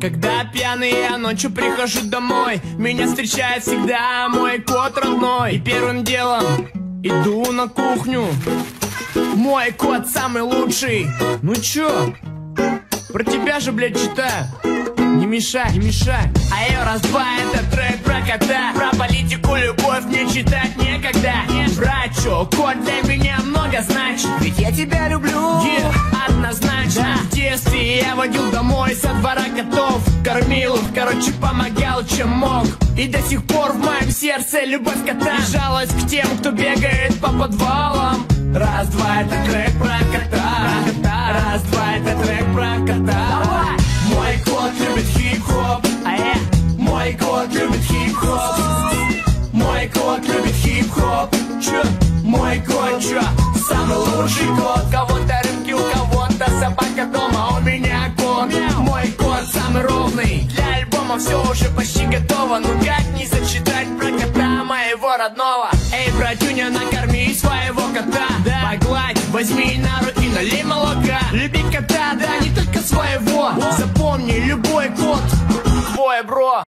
Когда пьяный я ночью прихожу домой. Меня встречает всегда мой кот родной. И первым делом иду на кухню. Мой кот самый лучший. Ну чё? Про тебя же, блядь, читаю. Не мешай, не мешай. А я раз-два, это трек про кота. Про политику, любовь мне читать некогда. Не брать, чё, кот для меня много значит. Ведь я тебя люблю. yeah, я водил домой со двора котов Кормил короче, помогал, чем мог И до сих пор в моем сердце любовь кота И жалость к тем, кто бегает по подвалам Раз-два, это трек про кота. Раз-два, это трек про кота Давай! Мой кот любит хип-хоп, Мой кот любит хип-хоп Мой кот любит хип-хоп? Мой кот, чё? Самый лучший кот условный Для альбома все уже почти готово. Ну как не зачитать про кота моего родного? Эй, братюня, накорми своего кота. Да. Погладь, возьми на руки, налей молока. Люби кота, да, не только своего. Запомни, любой кот, твой бро.